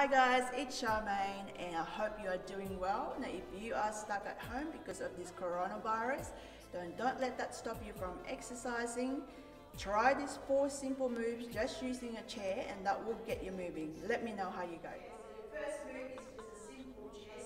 Hi guys, it's Charmaine and I hope you are doing well. Now if you are stuck at home because of this coronavirus, then don't let that stop you from exercising. Try these four simple moves just using a chair and that will get you moving. Let me know how you go. First move is